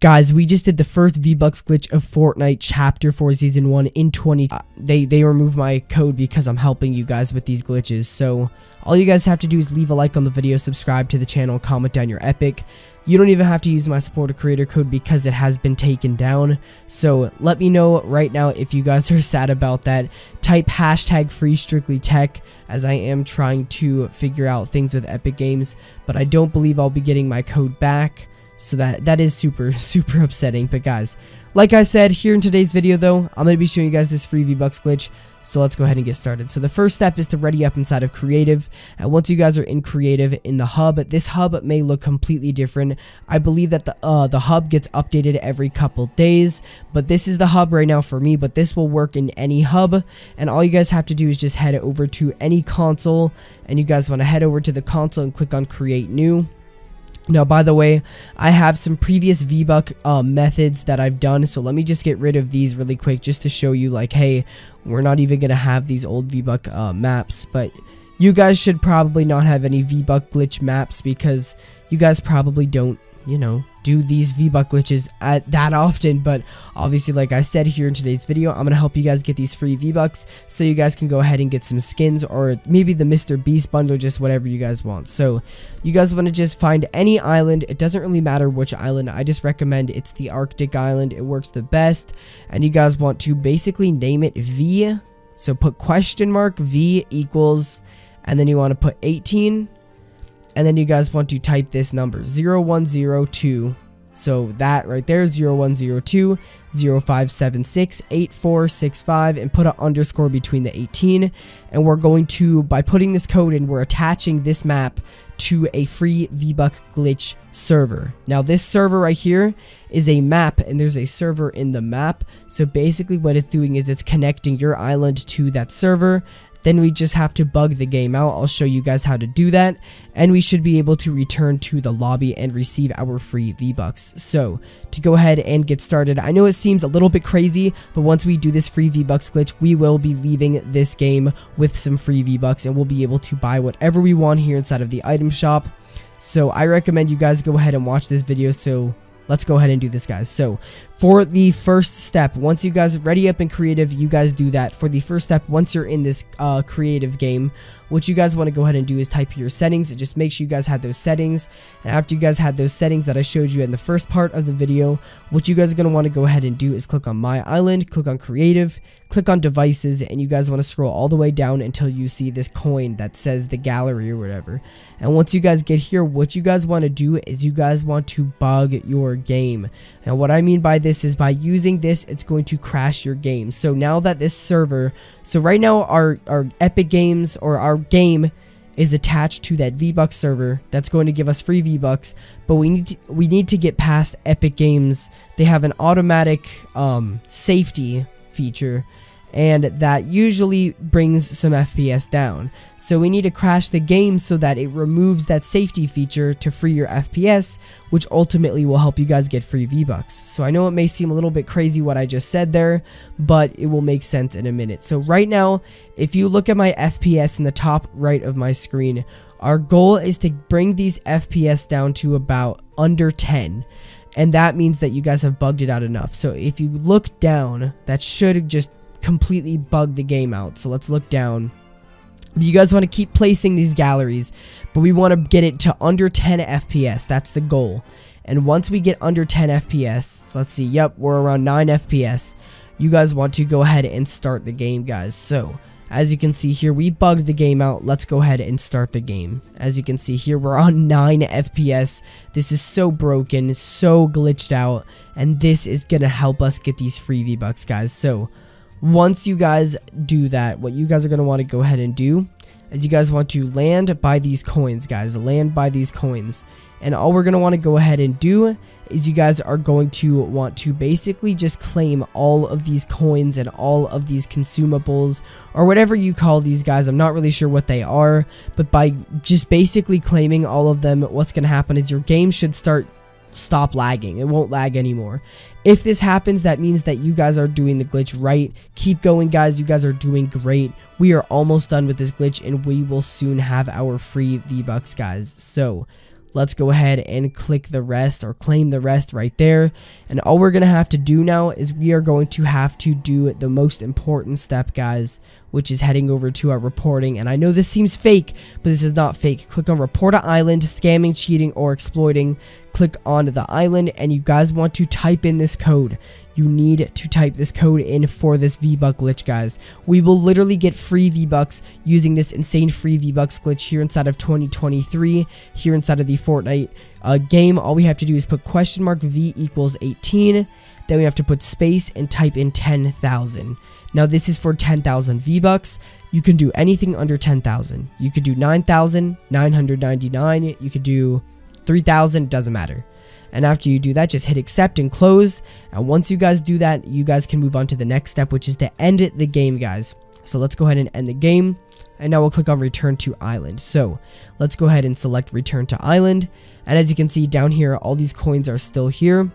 Guys, we just did the first V-Bucks glitch of Fortnite Chapter 4 Season 1 in 20... Uh, they, they removed my code because I'm helping you guys with these glitches. So, all you guys have to do is leave a like on the video, subscribe to the channel, comment down your epic. You don't even have to use my supporter creator code because it has been taken down. So, let me know right now if you guys are sad about that. Type hashtag free strictly tech as I am trying to figure out things with Epic Games. But I don't believe I'll be getting my code back. So that that is super, super upsetting. But guys, like I said, here in today's video though, I'm going to be showing you guys this free V-Bucks glitch. So let's go ahead and get started. So the first step is to ready up inside of Creative. And once you guys are in Creative in the hub, this hub may look completely different. I believe that the uh, the hub gets updated every couple days. But this is the hub right now for me. But this will work in any hub. And all you guys have to do is just head over to any console. And you guys want to head over to the console and click on Create New. Now, by the way, I have some previous VBuck uh, methods that I've done, so let me just get rid of these really quick just to show you, like, hey, we're not even going to have these old VBuck uh, maps, but you guys should probably not have any VBuck glitch maps because you guys probably don't you know, do these V-Buck glitches at that often, but obviously, like I said here in today's video, I'm going to help you guys get these free V-Bucks so you guys can go ahead and get some skins or maybe the Mr. Beast bundle, just whatever you guys want. So, you guys want to just find any island. It doesn't really matter which island. I just recommend it's the Arctic island. It works the best, and you guys want to basically name it V. So, put question mark V equals, and then you want to put 18 and then you guys want to type this number 0102 so that right there 0102 0576 8465 and put an underscore between the 18 and we're going to by putting this code in we're attaching this map to a free VBuck glitch server. Now this server right here is a map and there's a server in the map. So basically what it's doing is it's connecting your island to that server then we just have to bug the game out. I'll show you guys how to do that. And we should be able to return to the lobby and receive our free V-Bucks. So, to go ahead and get started, I know it seems a little bit crazy, but once we do this free V-Bucks glitch, we will be leaving this game with some free V-Bucks and we'll be able to buy whatever we want here inside of the item shop. So, I recommend you guys go ahead and watch this video so let's go ahead and do this guys. So for the first step once you guys are ready up in creative you guys do that. For the first step once you're in this uh, creative game what you guys want to go ahead and do is type your settings and just make sure you guys had those settings. And after you guys had those settings that I showed you in the first part of the video what you guys are going to want to go ahead and do is click on my island click on creative click on devices and you guys want to scroll all the way down until you see this coin that says the gallery or whatever. And once you guys get here what you guys want to do is you guys want to bug your game. And what I mean by this is by using this it's going to crash your game. So now that this server so right now our our epic games or our game is attached to that V-Bucks server that's going to give us free V-Bucks, but we need to, we need to get past Epic Games. They have an automatic um, safety feature and that usually brings some FPS down. So we need to crash the game so that it removes that safety feature to free your FPS, which ultimately will help you guys get free V-Bucks. So I know it may seem a little bit crazy what I just said there, but it will make sense in a minute. So right now, if you look at my FPS in the top right of my screen, our goal is to bring these FPS down to about under 10 and that means that you guys have bugged it out enough. So if you look down, that should just completely bug the game out. So let's look down. You guys want to keep placing these galleries, but we want to get it to under 10 FPS. That's the goal. And once we get under 10 FPS, so let's see, yep, we're around 9 FPS. You guys want to go ahead and start the game, guys. So, as you can see here, we bugged the game out. Let's go ahead and start the game. As you can see here, we're on 9 FPS. This is so broken, so glitched out, and this is going to help us get these free V-Bucks, guys. So, once you guys do that, what you guys are going to want to go ahead and do is you guys want to land by these coins, guys. Land by these coins. And all we're going to want to go ahead and do is you guys are going to want to basically just claim all of these coins and all of these consumables or whatever you call these guys. I'm not really sure what they are, but by just basically claiming all of them, what's going to happen is your game should start stop lagging. It won't lag anymore. If this happens, that means that you guys are doing the glitch right. Keep going, guys. You guys are doing great. We are almost done with this glitch, and we will soon have our free V-Bucks, guys. So, let's go ahead and click the rest or claim the rest right there. And all we're going to have to do now is we are going to have to do the most important step, guys, which is heading over to our reporting. And I know this seems fake, but this is not fake. Click on report an island, scamming, cheating, or exploiting. Click on the island and you guys want to type in this code you need to type this code in for this V-Buck glitch, guys. We will literally get free V-Bucks using this insane free V-Bucks glitch here inside of 2023, here inside of the Fortnite uh, game. All we have to do is put question mark V equals 18. Then we have to put space and type in 10,000. Now this is for 10,000 V-Bucks. You can do anything under 10,000. You could do 9,999. You could do 3,000. Doesn't matter. And after you do that, just hit accept and close. And once you guys do that, you guys can move on to the next step, which is to end the game, guys. So let's go ahead and end the game. And now we'll click on return to island. So let's go ahead and select return to island. And as you can see down here, all these coins are still here.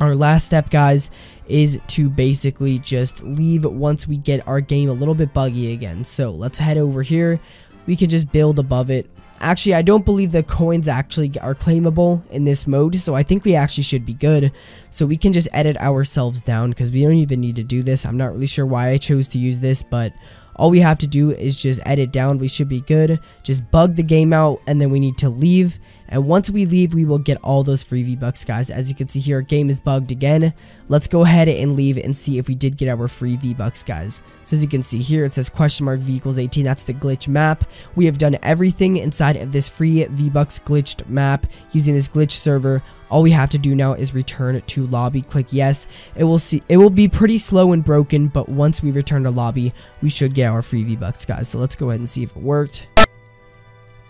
Our last step, guys, is to basically just leave once we get our game a little bit buggy again. So let's head over here. We can just build above it. Actually, I don't believe the coins actually are claimable in this mode, so I think we actually should be good. So we can just edit ourselves down because we don't even need to do this. I'm not really sure why I chose to use this, but all we have to do is just edit down. We should be good. Just bug the game out, and then we need to leave. And once we leave, we will get all those free V-Bucks, guys. As you can see here, game is bugged again. Let's go ahead and leave and see if we did get our free V-Bucks, guys. So as you can see here, it says question mark V equals 18. That's the glitch map. We have done everything inside of this free V-Bucks glitched map using this glitch server. All we have to do now is return to lobby. Click yes. It will see. It will be pretty slow and broken, but once we return to lobby, we should get our free V-Bucks, guys. So let's go ahead and see if it worked.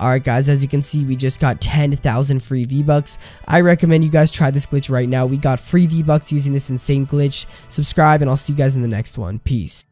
Alright guys, as you can see, we just got 10,000 free V-Bucks. I recommend you guys try this glitch right now. We got free V-Bucks using this insane glitch. Subscribe, and I'll see you guys in the next one. Peace.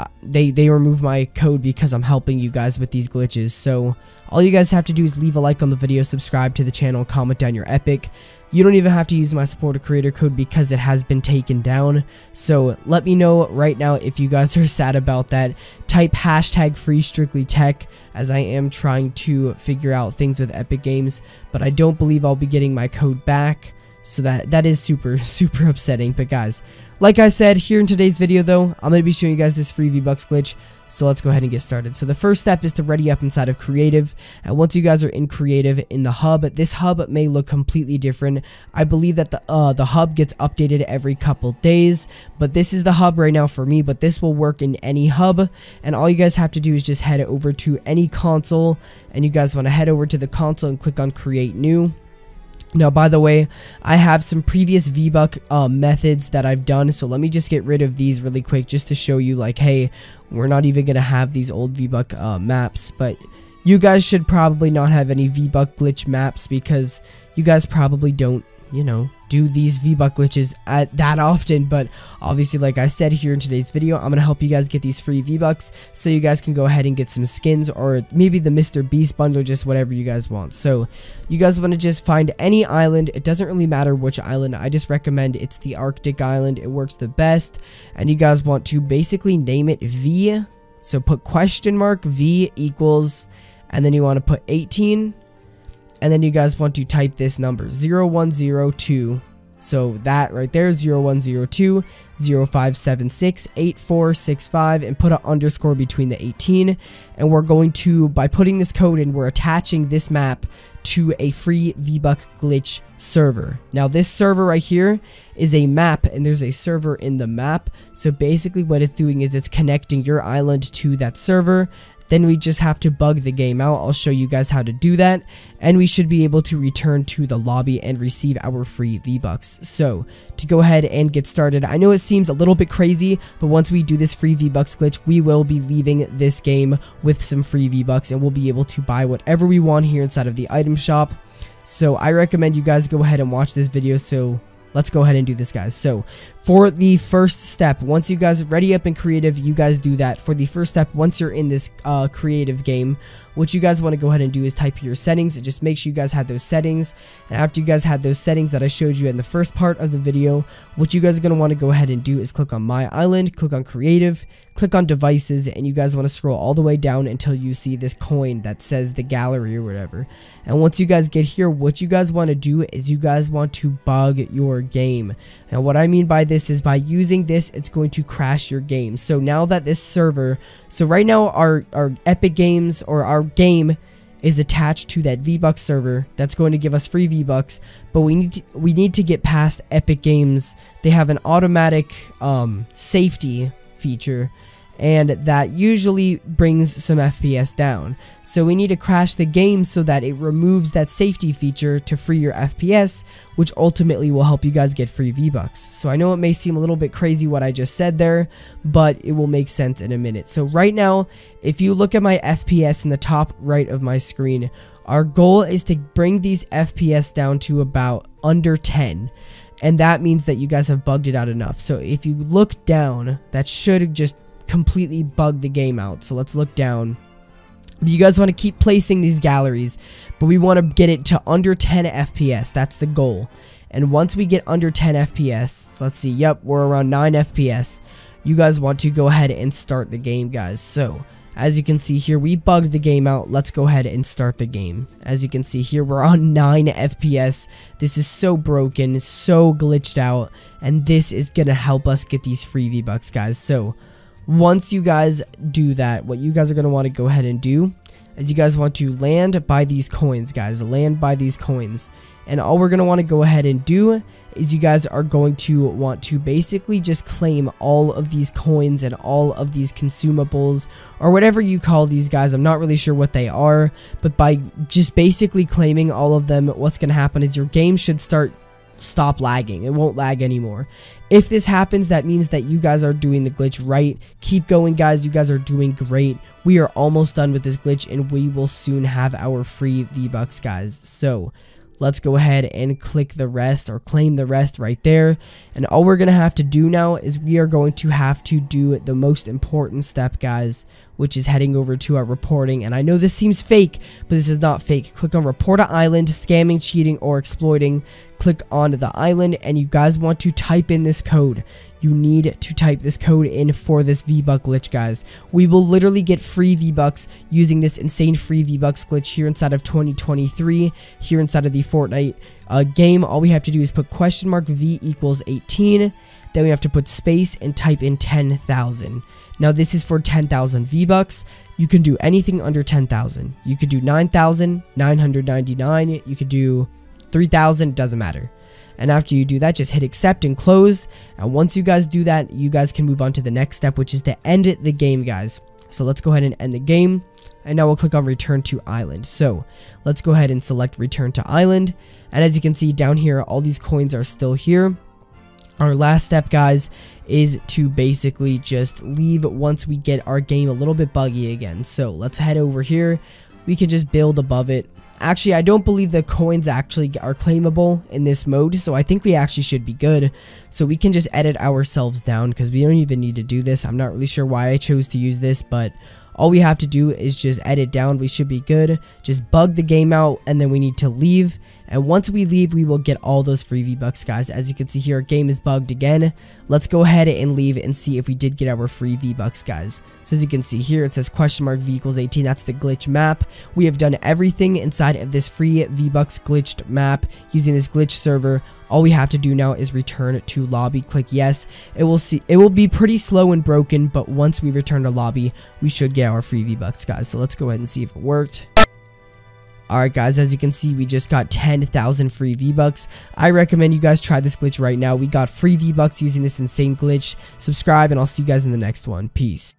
Uh, they they remove my code because I'm helping you guys with these glitches. So all you guys have to do is leave a like on the video, subscribe to the channel, comment down your epic. You don't even have to use my supporter creator code because it has been taken down. So let me know right now if you guys are sad about that. Type hashtag free strictly tech as I am trying to figure out things with Epic Games. But I don't believe I'll be getting my code back. So that that is super, super upsetting. But guys, like I said, here in today's video though, I'm going to be showing you guys this free V-Bucks glitch. So let's go ahead and get started. So the first step is to ready up inside of creative. And once you guys are in creative in the hub, this hub may look completely different. I believe that the uh, the hub gets updated every couple days, but this is the hub right now for me, but this will work in any hub. And all you guys have to do is just head over to any console and you guys want to head over to the console and click on create new. Now, by the way, I have some previous VBuck uh, methods that I've done, so let me just get rid of these really quick just to show you, like, hey, we're not even going to have these old VBuck uh, maps, but you guys should probably not have any V-Buck glitch maps because you guys probably don't you know, do these V-Buck glitches at that often, but obviously, like I said here in today's video, I'm going to help you guys get these free V-Bucks so you guys can go ahead and get some skins or maybe the Mr. Beast bundle, just whatever you guys want. So, you guys want to just find any island. It doesn't really matter which island. I just recommend it's the Arctic island. It works the best, and you guys want to basically name it V. So, put question mark V equals, and then you want to put 18 and then you guys want to type this number 0102 so that right there 0102 0576 8465 and put an underscore between the 18 and we're going to by putting this code in we're attaching this map to a free VBuck glitch server. Now this server right here is a map and there's a server in the map. So basically what it's doing is it's connecting your island to that server then we just have to bug the game out. I'll show you guys how to do that. And we should be able to return to the lobby and receive our free V-Bucks. So, to go ahead and get started, I know it seems a little bit crazy, but once we do this free V-Bucks glitch, we will be leaving this game with some free V-Bucks and we'll be able to buy whatever we want here inside of the item shop. So I recommend you guys go ahead and watch this video so let's go ahead and do this guys. So for the first step once you guys are ready up in creative you guys do that. For the first step once you're in this uh, creative game what you guys want to go ahead and do is type your settings and just make sure you guys had those settings. And after you guys had those settings that I showed you in the first part of the video what you guys are going to want to go ahead and do is click on my island click on creative click on devices and you guys want to scroll all the way down until you see this coin that says the gallery or whatever. And once you guys get here what you guys want to do is you guys want to bug your game. And what I mean by this is by using this it's going to crash your game. So now that this server so right now our our epic games or our game is attached to that V-Bucks server that's going to give us free V-Bucks, but we need to, we need to get past Epic Games. They have an automatic um, safety feature and that usually brings some FPS down. So we need to crash the game so that it removes that safety feature to free your FPS, which ultimately will help you guys get free V-Bucks. So I know it may seem a little bit crazy what I just said there, but it will make sense in a minute. So right now, if you look at my FPS in the top right of my screen, our goal is to bring these FPS down to about under 10 and that means that you guys have bugged it out enough. So if you look down, that should just completely bug the game out. So let's look down. You guys want to keep placing these galleries, but we want to get it to under 10 FPS. That's the goal. And once we get under 10 FPS, so let's see, yep, we're around 9 FPS. You guys want to go ahead and start the game, guys. So, as you can see here, we bugged the game out. Let's go ahead and start the game. As you can see here, we're on 9 FPS. This is so broken, so glitched out, and this is going to help us get these free V-Bucks, guys. So, once you guys do that, what you guys are going to want to go ahead and do is you guys want to land by these coins, guys. Land by these coins. And all we're going to want to go ahead and do is you guys are going to want to basically just claim all of these coins and all of these consumables or whatever you call these guys. I'm not really sure what they are, but by just basically claiming all of them, what's going to happen is your game should start stop lagging. It won't lag anymore. If this happens, that means that you guys are doing the glitch right. Keep going, guys. You guys are doing great. We are almost done with this glitch, and we will soon have our free V-Bucks, guys. So, let's go ahead and click the rest or claim the rest right there. And all we're going to have to do now is we are going to have to do the most important step, guys, which is heading over to our reporting. And I know this seems fake, but this is not fake. Click on report a island, scamming, cheating, or exploiting. Click on the island and you guys want to type in this code you need to type this code in for this V-Buck glitch, guys. We will literally get free V-Bucks using this insane free V-Bucks glitch here inside of 2023, here inside of the Fortnite uh, game. All we have to do is put question mark V equals 18. Then we have to put space and type in 10,000. Now this is for 10,000 V-Bucks. You can do anything under 10,000. You could do 9,999. You could do 3,000. Doesn't matter. And after you do that, just hit accept and close. And once you guys do that, you guys can move on to the next step, which is to end the game, guys. So let's go ahead and end the game. And now we'll click on return to island. So let's go ahead and select return to island. And as you can see down here, all these coins are still here. Our last step, guys, is to basically just leave once we get our game a little bit buggy again. So let's head over here. We can just build above it. Actually, I don't believe the coins actually are claimable in this mode, so I think we actually should be good. So we can just edit ourselves down because we don't even need to do this. I'm not really sure why I chose to use this, but all we have to do is just edit down. We should be good. Just bug the game out, and then we need to leave. And once we leave, we will get all those free V-Bucks, guys. As you can see here, game is bugged again. Let's go ahead and leave and see if we did get our free V-Bucks, guys. So as you can see here, it says question mark V equals 18. That's the glitch map. We have done everything inside of this free V-Bucks glitched map using this glitch server. All we have to do now is return to lobby. Click yes. It will see it will be pretty slow and broken, but once we return to lobby, we should get our free V-Bucks, guys. So let's go ahead and see if it worked. Alright guys, as you can see, we just got 10,000 free V-Bucks. I recommend you guys try this glitch right now. We got free V-Bucks using this insane glitch. Subscribe, and I'll see you guys in the next one. Peace.